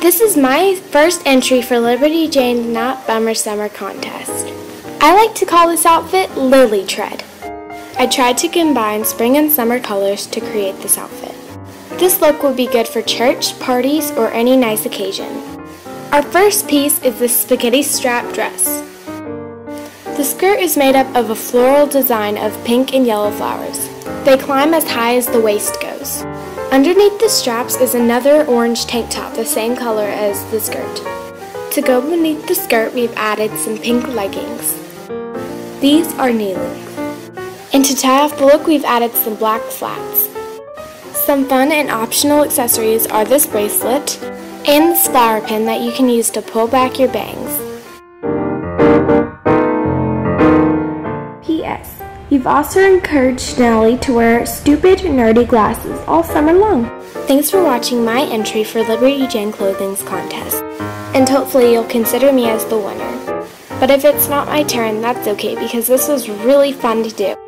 This is my first entry for Liberty Jane's Not Bummer Summer Contest. I like to call this outfit LillyTread. I tried to combine spring and summer colors to create this outfit. This look will be good for church, parties, or any nice occasion. Our first piece is the spaghetti strap dress. The skirt is made up of a floral design of pink and yellow flowers. They climb as high as the waist goes. Underneath the straps is another orange tank top the same color as the skirt. To go beneath the skirt, we've added some pink leggings. These are knee length. And to tie off the look, we've added some black flats. Some fun and optional accessories are this bracelet and this flower pin that you can use to pull back your bangs. P.S. You've also encouraged Nellie to wear stupid, nerdy glasses all summer long. Thanks for watching my entry for Liberty Jane Clothing's contest, and hopefully you'll consider me as the winner. But if it's not my turn, that's okay because this was really fun to do.